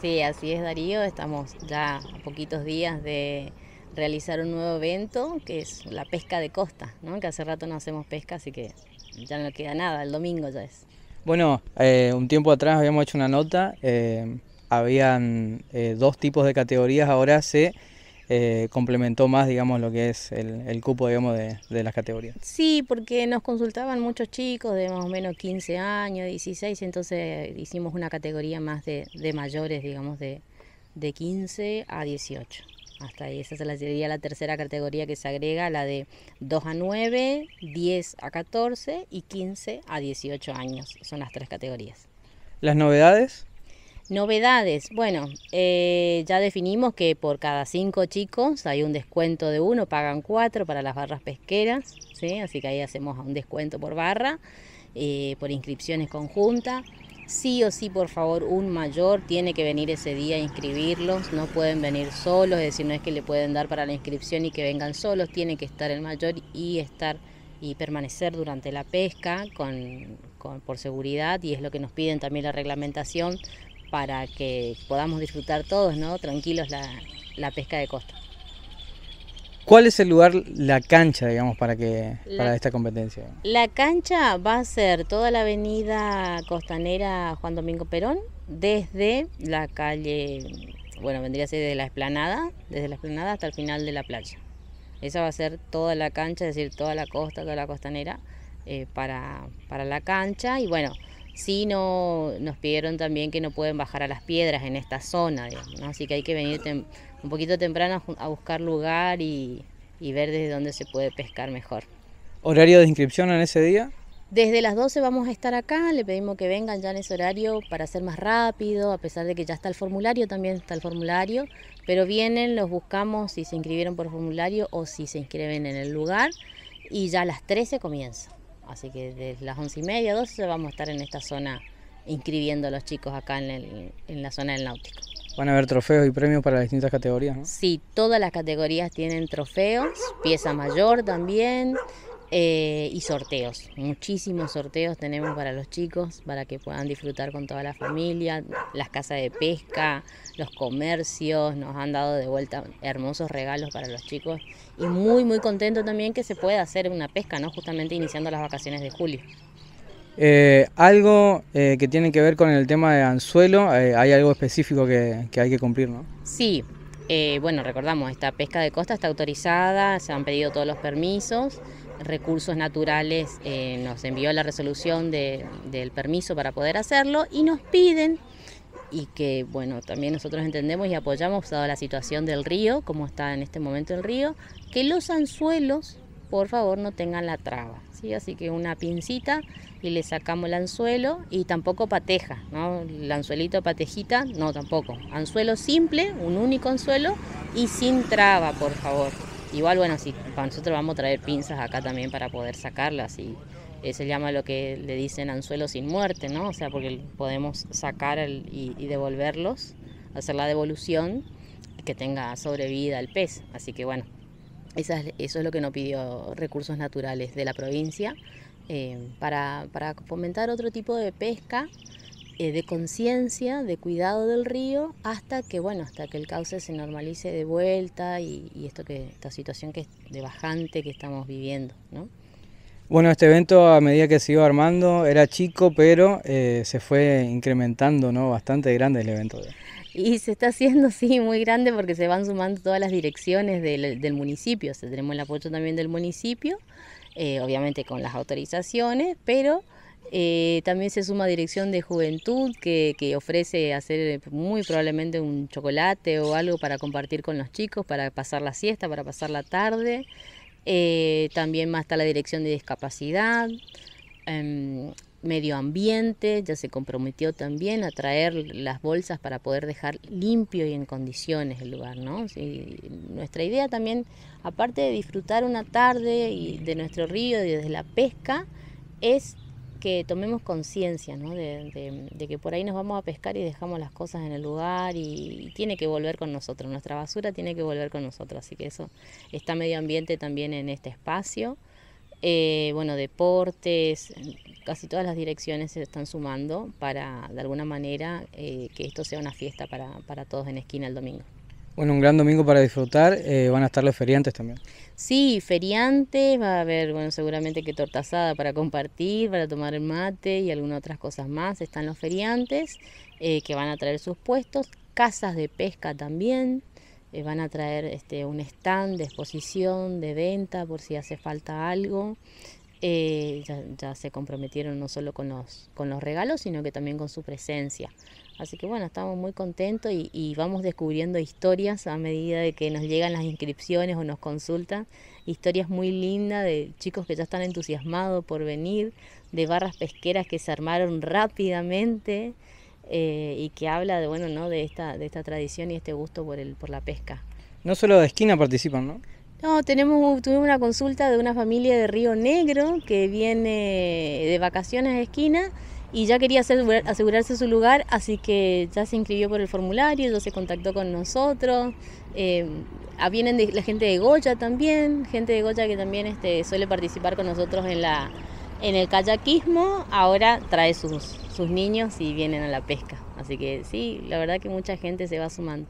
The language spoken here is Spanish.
Sí, así es Darío, estamos ya a poquitos días de realizar un nuevo evento que es la pesca de costa, ¿no? que hace rato no hacemos pesca, así que ya no queda nada, el domingo ya es. Bueno, eh, un tiempo atrás habíamos hecho una nota, eh, habían eh, dos tipos de categorías, ahora se eh, complementó más, digamos, lo que es el, cupo, digamos, de, las categorías. Sí, porque nos consultaban muchos chicos de más o menos 15 años, 16, entonces hicimos una categoría más de, mayores, digamos, de, de 15 a 18. Hasta ahí, esa sería la tercera categoría que se agrega, la de 2 a 9, 10 a 14 y 15 a 18 años. Son las tres categorías. ¿Las novedades? Novedades, bueno, eh, ya definimos que por cada cinco chicos hay un descuento de uno, pagan cuatro para las barras pesqueras, ¿sí? así que ahí hacemos un descuento por barra, eh, por inscripciones conjuntas. Sí o sí, por favor, un mayor tiene que venir ese día a inscribirlos, no pueden venir solos, es decir, no es que le pueden dar para la inscripción y que vengan solos, tiene que estar el mayor y estar y permanecer durante la pesca con, por seguridad y es lo que nos piden también la reglamentación para que podamos disfrutar todos, ¿no? Tranquilos la, pesca de costa. ¿Cuál es el lugar, la cancha, digamos, para que para esta competencia? La cancha va a ser toda la avenida costanera Juan Domingo Perón, desde la calle, bueno, vendría a ser desde la esplanada, desde la esplanada hasta el final de la playa. Esa va a ser toda la cancha, es decir, toda la costa, toda la costanera eh, para, para la cancha. Y bueno, Sí no, nos pidieron también que no pueden bajar a las piedras en esta zona, así que hay que venir un poquito temprano a buscar lugar y, ver desde dónde se puede pescar mejor. ¿Horario de inscripción en ese día? Desde las 12 vamos a estar acá, le pedimos que vengan ya en ese horario para ser más rápido, a pesar de que ya está el formulario, también está el formulario, pero vienen, los buscamos si se inscribieron por formulario o si se inscriben en el lugar y ya a las 13 comienza. Así que desde las once y media, 12 vamos a estar en esta zona inscribiendo a los chicos acá en, la zona del náutico. ¿Van a haber trofeos y premios para las distintas categorías? ¿no? Sí, todas las categorías tienen trofeos, pieza mayor también, eh, y sorteos. Muchísimos sorteos tenemos para los chicos, para que puedan disfrutar con toda la familia, las casas de pesca, los comercios, nos han dado de vuelta hermosos regalos para los chicos y muy muy contento también que se pueda hacer una pesca, ¿no? justamente iniciando las vacaciones de julio. Eh, algo eh, que tiene que ver con el tema de anzuelo, hay algo específico que, que, hay que cumplir, ¿no? Sí, bueno, recordamos, esta pesca de costa está autorizada, se han pedido todos los permisos, Recursos Naturales eh, nos envió la resolución del permiso para poder hacerlo y nos piden, y que bueno, también nosotros entendemos y apoyamos, dado la situación del río, como está en este momento el río, que los anzuelos, por favor, no tengan la traba. ¿sí? Así que una pincita y le sacamos el anzuelo y tampoco pateja, ¿no? El anzuelito patejita, no tampoco. Anzuelo simple, un único anzuelo y sin traba, por favor. Igual, bueno, sí, para nosotros vamos a traer pinzas acá también para poder sacarlas y se llama lo que le dicen anzuelo sin muerte, ¿no? O sea, porque podemos sacar y, devolverlos, hacer la devolución que tenga sobrevida el pez. Así que bueno, eso es, lo que nos pidió Recursos Naturales de la provincia eh, para, para fomentar otro tipo de pesca eh, de conciencia, de cuidado del río, hasta que bueno, hasta que el cauce se normalice de vuelta y, esto que esta situación que es de bajante que estamos viviendo, ¿no? Bueno, este evento a medida que se iba armando era chico, pero eh, se fue incrementando, ¿no? Bastante grande el evento. Y se está haciendo, sí, muy grande porque se van sumando todas las direcciones del, municipio. tenemos el apoyo también del municipio, eh, obviamente con las autorizaciones, pero eh, también se suma Dirección de Juventud que, ofrece hacer muy probablemente un chocolate o algo para compartir con los chicos, para pasar la siesta, para pasar la tarde. Eh, también más está la Dirección de Discapacidad. Em, medio ambiente, ya se comprometió también a traer las bolsas para poder dejar limpio y en condiciones el lugar, ¿no? nuestra idea también, aparte de disfrutar una tarde de nuestro río y desde la pesca, es que tomemos conciencia ¿no? de, que por ahí nos vamos a pescar y dejamos las cosas en el lugar y, tiene que volver con nosotros, nuestra basura tiene que volver con nosotros, así que eso está medio ambiente también en este espacio. Eh, bueno, deportes, casi todas las direcciones se están sumando para, de alguna manera, eh, que esto sea una fiesta para, para todos en esquina el domingo. Bueno, un gran domingo para disfrutar. Eh, van a estar los feriantes también. Sí, feriantes, va a haber, bueno, seguramente que torta asada para compartir, para tomar el mate y algunas otras cosas más. Están los feriantes eh, que van a traer sus puestos, casas de pesca también. Eh, van a traer este, un stand de exposición, de venta, por si hace falta algo. Ya, ya, se comprometieron no solo con los, con los regalos, sino que también con su presencia. Así que bueno, estamos muy contentos y, vamos descubriendo historias a medida de que nos llegan las inscripciones o nos consultan. Historias muy lindas de chicos que ya están entusiasmados por venir, de barras pesqueras que se armaron rápidamente eh, y que habla de bueno, ¿no? de esta, de esta tradición y este gusto por el, por la pesca. No solo de esquina participan, ¿no? No, tenemos, tuvimos una consulta de una familia de Río Negro que viene de vacaciones a esquina y ya quería asegurarse su lugar, así que ya se inscribió por el formulario, ya se contactó con nosotros. Eh, vienen de, la gente de Goya también, gente de Goya que también este, suele participar con nosotros en, la, en el kayakismo, ahora trae sus, sus niños y vienen a la pesca. Así que sí, la verdad que mucha gente se va sumando.